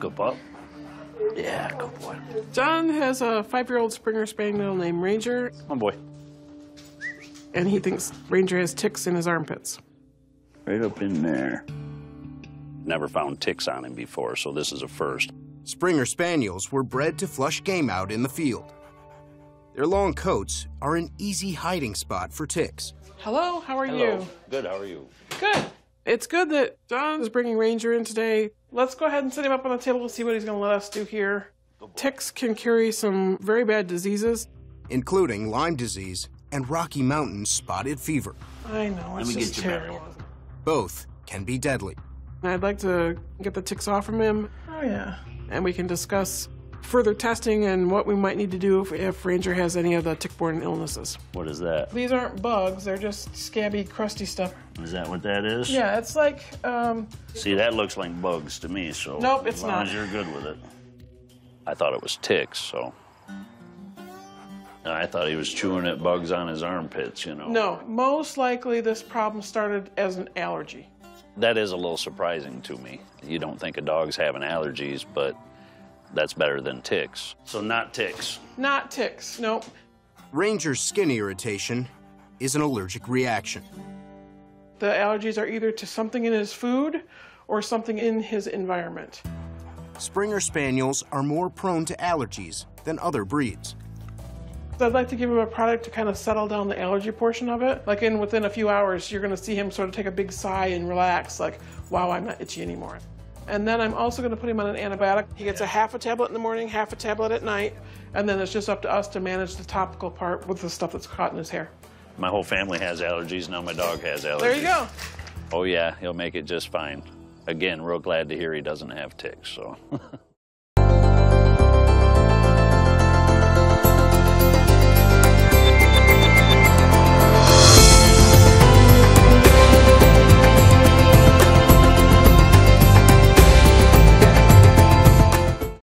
Good pup? Yeah, good boy. John has a five-year-old Springer Spaniel named Ranger, My boy. and he thinks Ranger has ticks in his armpits. Right up in there. Never found ticks on him before, so this is a first. Springer Spaniels were bred to flush game out in the field. Their long coats are an easy hiding spot for ticks. Hello, how are you? Good, how are you? Good. It's good that John is bringing Ranger in today. Let's go ahead and set him up on the table and see what he's going to let us do here. Ticks can carry some very bad diseases. including Lyme disease and Rocky Mountain spotted fever. I know, it's just get you back terrible. Both can be deadly. I'd like to get the ticks off from him. Oh, yeah. And we can discuss further testing and what we might need to do if, if Ranger has any of the tick-borne illnesses. What is that? These aren't bugs, they're just scabby, crusty stuff. Is that what that is? Yeah, it's like, um, See, that looks like bugs to me, so. Nope, it's as long not. as you're good with it. I thought it was ticks, so. I thought he was chewing at bugs on his armpits, you know. no, most likely this problem started as an allergy. That is a little surprising to me. You don't think of dogs having allergies, but that's better than ticks. So, not ticks. Not ticks, nope. Ranger's skin irritation is an allergic reaction. The allergies are either to something in his food or something in his environment. Springer Spaniels are more prone to allergies than other breeds. So I'd like to give him a product to kind of settle down the allergy portion of it. Like in within a few hours, you're going to see him sort of take a big sigh and relax, like, wow, I'm not itchy anymore. And then I'm also going to put him on an antibiotic. He gets a half a tablet in the morning, half a tablet at night, and then it's just up to us to manage the topical part with the stuff that's caught in his hair. My whole family has allergies. Now my dog has allergies. There you go. Oh, yeah, he'll make it just fine. Again, real glad to hear he doesn't have ticks, so.